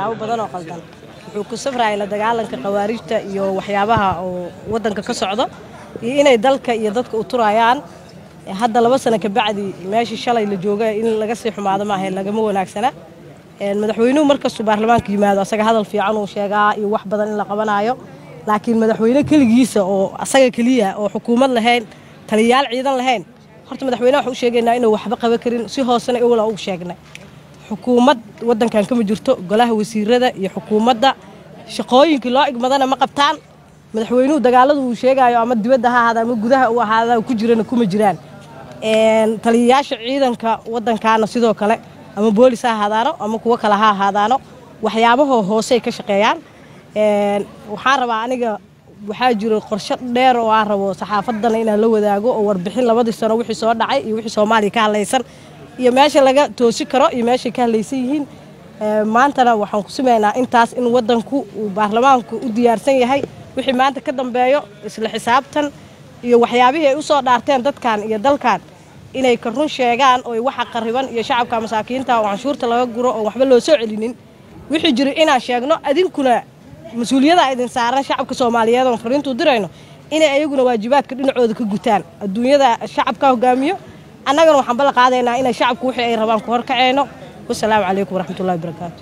waxyaabo badan oo qaldan wuxuu ku safraya la dagaalanka khawaarijta iyo waxyaabaha oo wadanka ka socdo iyo inay dalka iyo dadka u turayaan. Hadda laba sano kabacdi meeshii shalay la jooga in laga sii xumaado maaha lagama wanaagsana. Madaxweynuhu markastuu baarlamaanka yimaado asaga hadal fiican uu sheegaa iyo wax badan in la qabanayo laakiin madaxweyne keligiisa oo asaga keliya oo xukuumad lahayn taliyayaal ciidan lahayn horta madaxweyne waxaan u sheegaynaa inuu waxba qaban karin si hoosena ewla ugu sheegnay xukuumad wadankan kama jirto golaha wasiirada iyo xukuumadda. Shaqooyinkii loo igmadana ma qabtaan. Madaxweynuhu dagaaladu uu sheegayo ama dibadda ha ahaada ama gudaha u ahaada ku jirana kuma jiraan. Taliyayaasha ciidanka wadankaana sidoo kale ama boolis ha ahaadaano ama kuwo kale ha ahaadaano waxyaabahoo hoosey ka shaqeeyaan. Waxaan rabaa aniga waxaa jiro qorshe dheer oo aan rabo saxaafadana inaan la wadaago oo warbixin labadii sano wixii soo dhacay iyo wixii soomaaliya ka hadlaysan iyo meesha laga toosi karo iyo meeshay ka hadlaysan yihiin maantana waxaan ku sumaynaa intaas in wadanku uu baarlamaanku u diyaarsan yahay. Wixii maanta ka dambeeyo isla xisaabtan iyo waxyaabihii ay u soo dhaarteen dadkan iyo dalkan inay ka run sheegaan oo waxa qariban iyo shacabka masaakiinta oo canshuurta laga guro oo waxba loo soo celinin. Wixii jiro inaan sheegno adinkuna mas'uuliyada idin saaran shacabka soomaaliyeed oon fariintuu dirayno inay ayaguna waajibaadka dhinacooda ka gutaan. Adduunyada shacabka hogaamiyo annagana waxaan balla qaadaynaa inay shacabku wixii ay rabaan ku horkaceyno wasalaamu calaykum waraxmatullahi wabarakaatu